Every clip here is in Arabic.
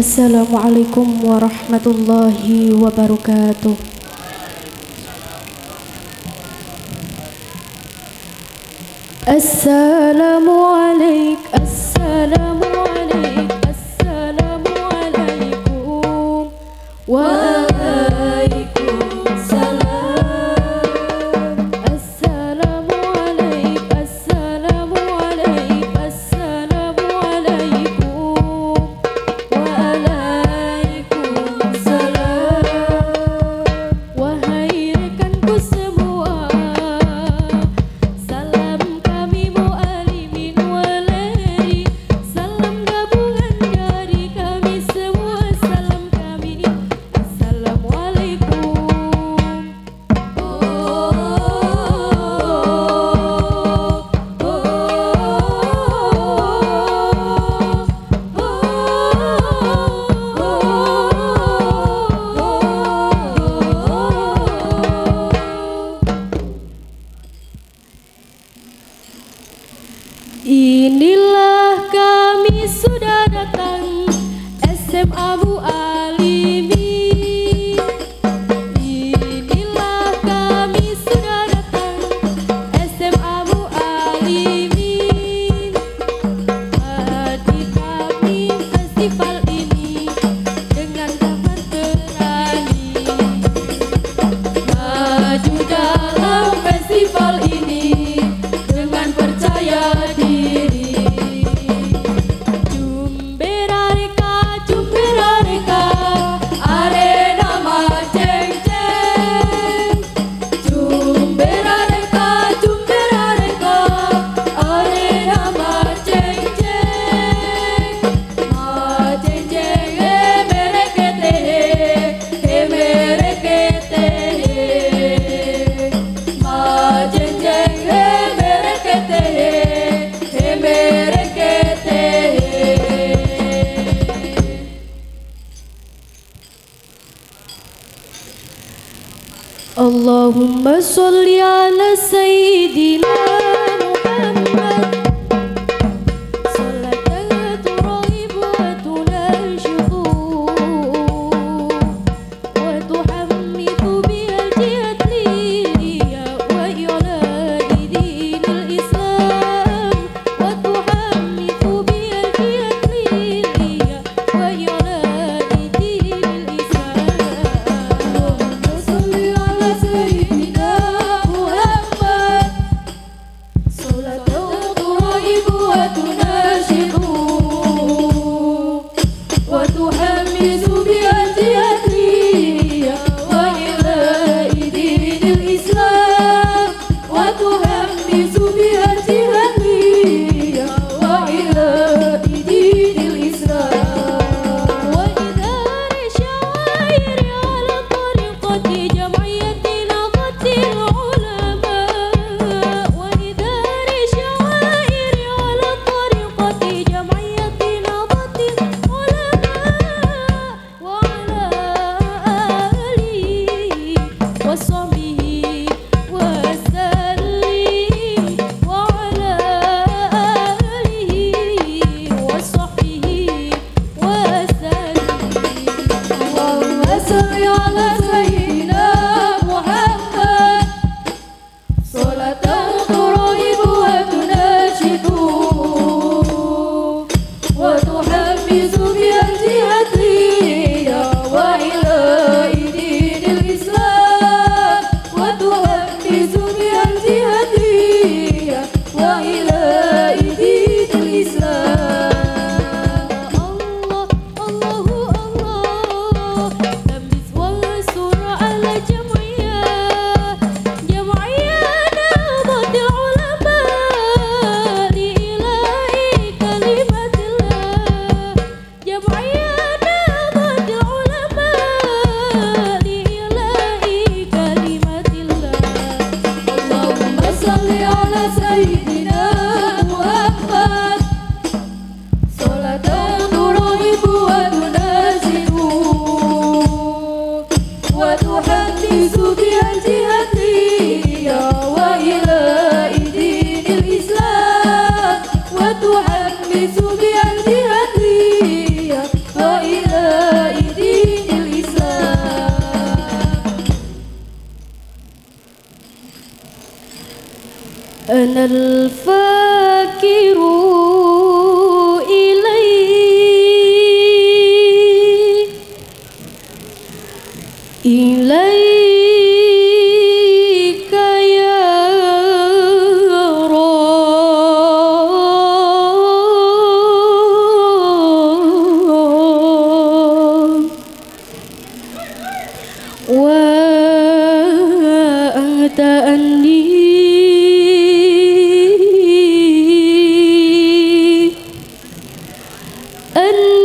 السلام عليكم ورحمة الله وبركاته. السلام عليك السلام عليك السلام عليكم. ورحمة الله وبركاته Inilah kami sudah datang SMA Buat اللهم صل على سيدنا the கடல் ân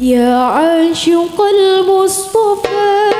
يا عاشق المصطفى.